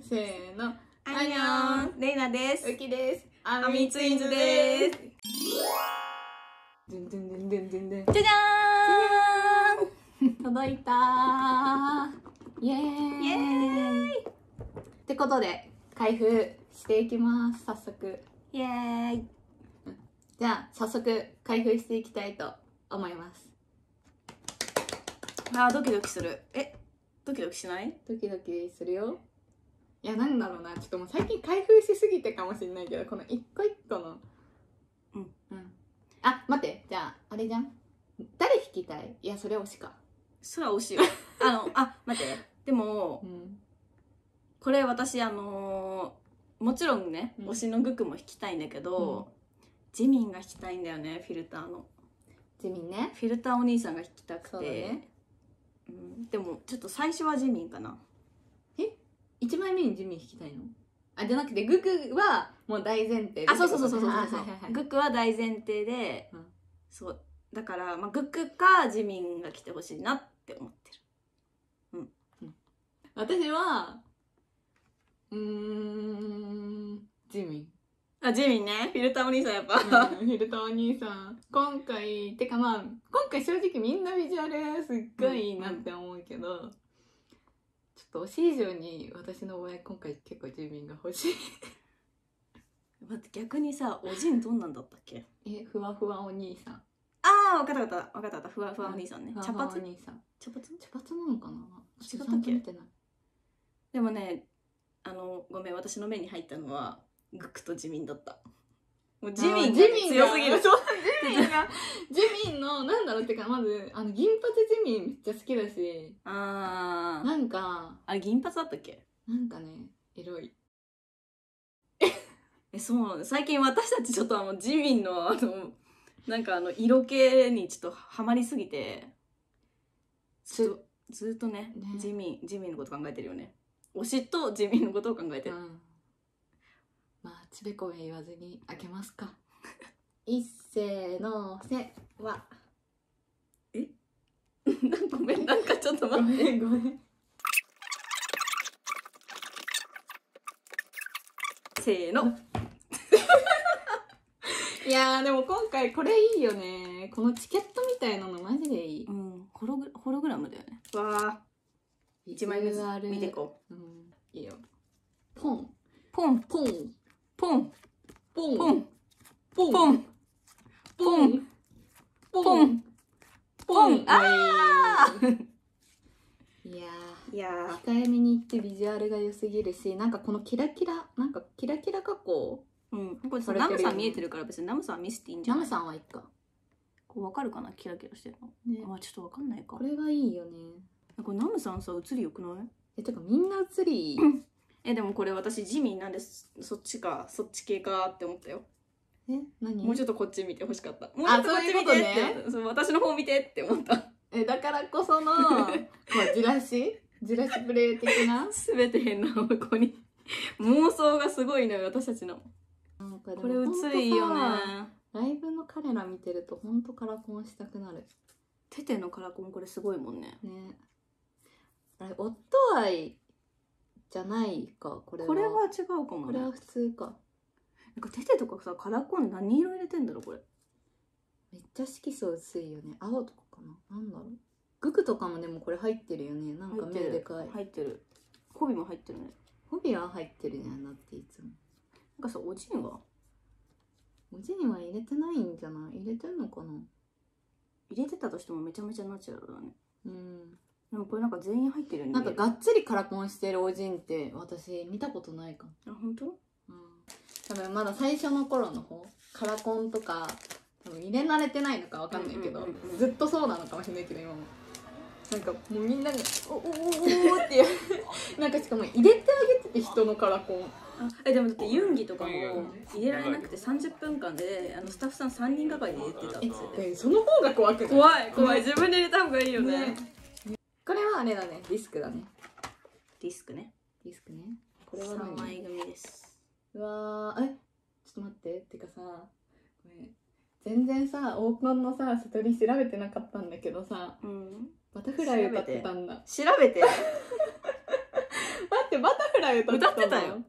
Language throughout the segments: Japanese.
せーの。アン。ニョン。レイナです。うきです。アアミツインズです。じゃじゃ届いたー。イエーイ。ーんイエーイ。ってことで開封していきます。早速。イエーイ。じゃあ早速開封していきたいと思います。あードキドキする。えドキドキしない？ドキドキするよいやなんだろうな。ちょっともう最近開封しすぎてかもしれないけどこの一個一個の。うん。うん。あ待って。じゃああれじゃん。誰引きたい？いやそれ推しか。そら惜しいよ。あのあ待って。でもうん。これ私あのーもちろんね、うん。推しのグクも弾きたいんだけど、ジミンが弾きたいんだよねフィルターの。ジミンね。フィルターお兄さんが弾きたくて、ね。うん、でもちょっと最初はジミンかな一枚目にジミン引きたいの？あじゃなくてグクはもう大前提であそうそうそうそうそうそう。グクは大前提で、うん。そう。だから、まあ、グクかジミンが来てほしいなって思ってる。私はうーんジミンあジミンね。フィルターお兄さんやっぱ、うんフィルターお兄さん。今回てかまあ今回正直みんなビジュアルすっごいいいなって思うけど、ちょっと推し以上に私の場合今回結構ジミンが欲しい。待って逆にさおじんどんなんだったっけ？えふわふわお兄さん。ああ分かった分かった。分かったふわふわお兄さんね、茶ふわふわお髪？兄さん。茶髪？茶髪なのかな？違ったっけ？でもねあのごめん私の目に入ったのはグクとジミンだったもうジミンが強すぎる。そうジミンが。ジミンのなんだろうってかまずあの銀髪ジミンめっちゃ好きだし。あー。なんかあれ銀髪だったっけ？なんかねエロい。えそう最近私たちちょっとあのジミンのあのなんかあの色気にちょっとハマりすぎて。ずっとずっとねね。ジミンジミンのこと考えてるよね。推しとジミンのことを考えてる、うんまあつべこべ言わずに開けますか。一斉のせは。ごめんなんかちょっとご待って。めんごめん。せーの。いやーでも今回これいいよね。このチケットみたいなのマジでいい。うん。ホログホログラムだよね。わあ1枚目見てこう。うん。いいよ。ポンポンポンポン。ポン。ポン。ポン。ポン。ポン。ポン。ポン。あー。いやいやー。控えめに言ってビジュアルが良すぎるしなんかこのキラキラなんかキラキラ加工うん。これナムさん見えてるから別にナムさん見せていいんじゃない？ナムさんはいっか。これ分かるかな？キラキラしてるの。ね。あちょっと分かんないか。これがいいよね。これナムさんさ映りよくない？えてかみんな映り えでもこれ私ジミンなんですそっちかそっち系かって思ったよ。え何？もうちょっとこっち見てほしかった。もうちょあっとこっち見てって。そう私の方見てって思った。えだからこその まあじらし？じらしプレイ的な？全て変な方向に。妄想がすごいのよ私たちの。なんかこれ映りいいよね。ライブの彼ら見てるとほんとカラコンしたくなる。テテのカラコンこれすごいもんね。ね。あれ夫愛じゃないかこれは。これは違うかもね。これは普通か。なんかテテとかさカラコン何色入れてんだろこれ。めっちゃ色素薄いよね。青とかかな。なんだろう。グクとかもでもこれ入ってるよね。なんか目でかい。入ってる。ホビも入ってるね。ホビは入ってるじゃんだっていつも。なんかさおじんは？おじには入れてないんじゃない？入れてんのかな？入れてたとしてもめちゃめちゃナチュラルだね。うんでもこれなんか全員入ってるよねなんかがっつりカラコンしてるおじんって私見たことないかも。あ本当？うん。多分まだ最初の頃の方カラコンとか多分入れ慣れてないのかわかんないけど、うんうんうんうんずっとそうなのかもしれないけど今も。なんかもうみんなが「おおおおお」っていうなんかしかも入れてあげてて人のカラコンえでもだってユンギとかもうん入れられなくて30分間であのスタッフさん3人がかりで入れてたええその方が怖くない怖い怖い自分で入れた方がいいよねはあれだね。ディスクだね。ディスクね。ディスクね。これは3何枚組です。うわー。え？ちょっと待って。ってかさごめん。全然さ黄金のさ悟り調べてなかったんだけどさうん。バタフライ歌ってたんだ。調べて。バってバタフライ歌ってたよ。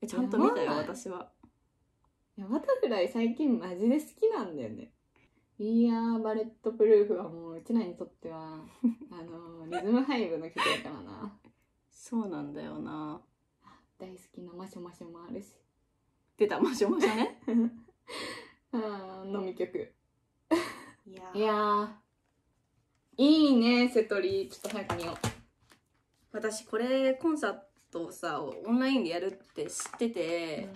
えちゃんと見たよ私は。いやバタフライ最近マジで好きなんだよね We are バレットプルーフはもううちらにとってはあのリズムハイブの曲やからな。そうなんだよな。大好きなマシュマシュもあるし。出たマシュマシュね。あー飲み曲。いやいやーいいね瀬戸りちょっと早く見よう。私これコンサートをさオンラインでやるって知ってて、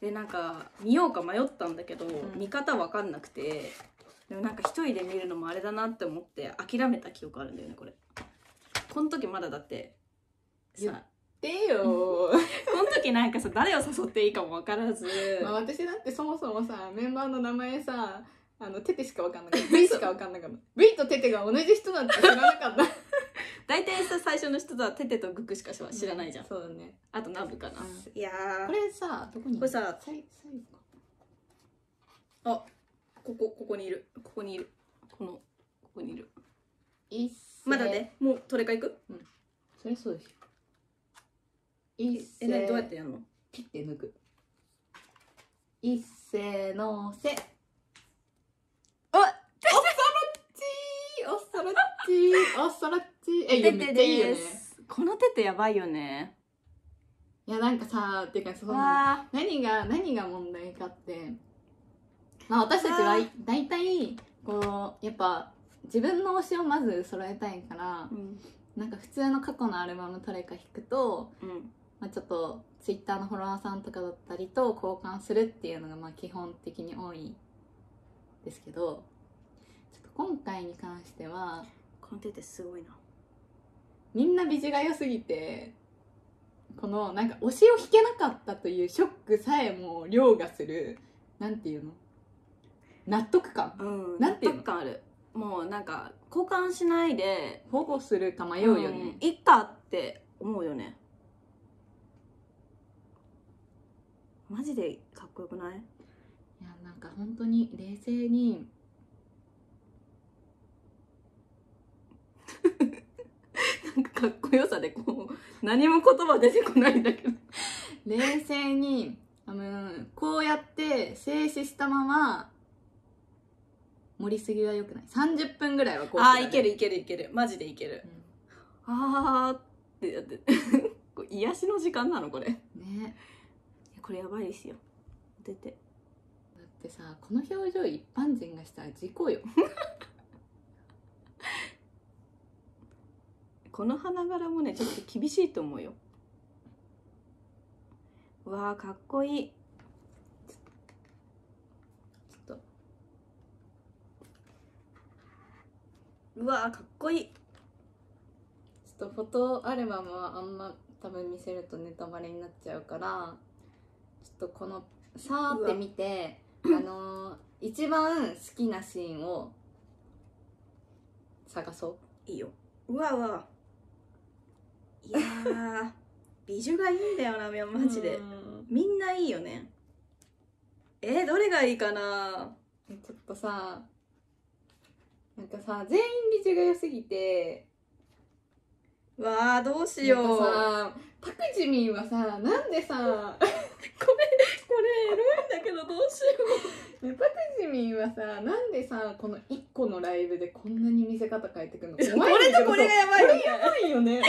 でなんか見ようか迷ったんだけど、ん。見方わかんなくてでもなんか一人で見るのもあれだなって思って諦めた記憶あるんだよねこれ。この時まだだって言っさでよ。この時なんかさ誰を誘っていいかも分からず。ー、まあ、私だってそもそもさメンバーの名前さあのテテしか分かんなかった。V しか分かんなかった。V とテテが同じ人なんて知らなかった大体さ最初の人とはテテとグクしか知らないじゃん、そうだね。あとナブかな、うんいやー。これさどこにこれささい最後。かあここここにいる。ここにいる。このここにいる。一斉。まだね。もうトレカ行く？そりゃそうでしょ。一斉え何どうやってやるの？ピッて抜く。一斉のせあおっそろっちーおっそろっち。ーえテテめっちゃいいよね。ですこのテテやばいよね。いやなんかさっていうかそのわ何が何が問題かって。まあ私たちは大体こうやっぱ自分の推しをまず揃えたいからうん。なんか普通の過去のアルバムどれか弾くと、うん。まあ、ちょっとツイッターのフォロワーさんとかだったりと交換するっていうのがまあ基本的に多いですけどちょっと今回に関してはこのテテすごいな。みんな美女が良すぎてこのなんか推しを弾けなかったというショックさえも凌駕するなんていうの？納得感。うん納得感ある。もうなんか交換しないで保護するか迷うよね、んいっかって思うよね。マジでかっこよくない？いやなんか本当に冷静になんかかっこよさでこう何も言葉出てこないんだけど。冷静にあのこうやって静止したまま盛りすぎはよくない。30分ぐらいはこうあーいけるいけるいける。マジでいける。うあーってやって。癒しの時間なのこれ。ね。やこれやばいですよ。出て。だってさこの表情一般人がしたら事故よ この花柄もねちょっと厳しいと思うよ。うわーかっこいい。ちょっと。うわーかっこいい。ちょっとフォトアルバムはあんま多分見せるとネタバレになっちゃうからちょっとこのさーって見てあのー一番好きなシーンを探そう。いいよ。うわうわいやー美女がいいんだよなマジで。うん。みんないいよね。えー、どれがいいかな？ちょっとさなんかさ全員美女が良すぎて。うわーどうしなんようかさパクジミンはさなんでさ これこれエロいんだけどどうしよ ねパクジミンはさなんでさこの1個のライブでこんなに見せ方変えてくるの？うこれとこれがやばいよね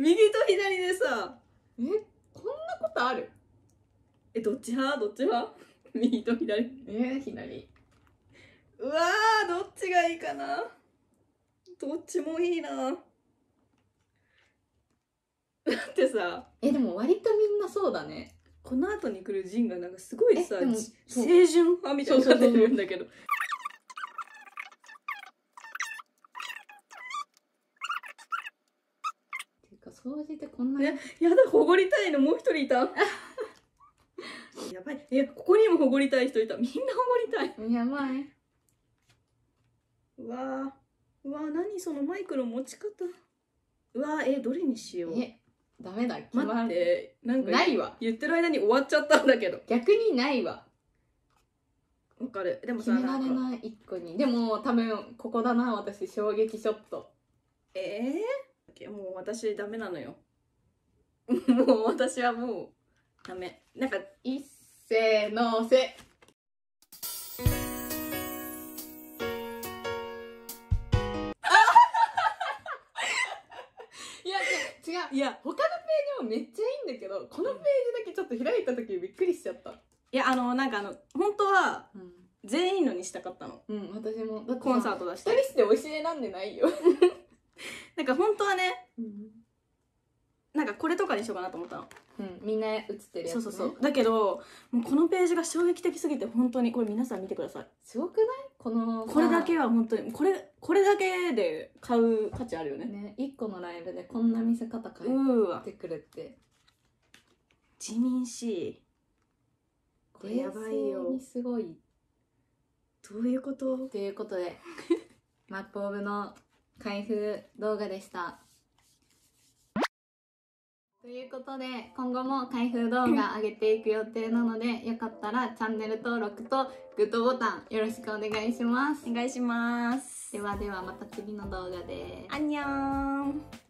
右と左でさえこんなことある？えどっち派？どっち派？右と左。えー、左。うわーどっちがいいかな？どっちもいいな。だってさえでも割とみんなそうだね。この後に来るジンがなんかすごいさえでもじそう。清純派みたいになってるんだけどていうか総じてこんなに、ねやだ保護りたいのもう一人いた。やばい。いやここにも保護りたい人いた。みんな保護りたい。やばい。うわー。うわー何そのマイクの持ち方。うわーえどれにしよう。えダメだ。決ま待ってなんかないわ。言ってる間に終わっちゃったんだけど。逆にないわ。わかる。でも決さなんかめられない一個に。でも多分ここだな私。衝撃ショット。えー、けもう私ダメなのよ。もう私はもうダメ。なんか一せーのせ。いや違う。いや。他のページもめっちゃいいんだけどこのページだけちょっと開いた時びっくりしちゃった。いやあのなんかあの本当はうん、全員のにしたかったの。うん、私も。だってコンサートトだし二人して教えなんでないよ、なんか本当はねうん。なんかこれとかにしようかなと思ったの。みんな映ってるやつ、ね、そうそうそう。だけどもうこのページが衝撃的すぎて本当にこれ皆さん見てください。すごくない？このこれだけは本当にこれこれだけで買う価値あるよね。ね一個のライブでこんな見せ方う変ーわ。えてくるって。自民 C これやばいよ。冷静にすごい。どういうこと？ということで マップオブの開封動画でした。ということで今後も開封動画上げていく予定なのでよかったらチャンネル登録とグッドボタンよろしくお願いします。お願いします。ではではまた次の動画で。アンニョン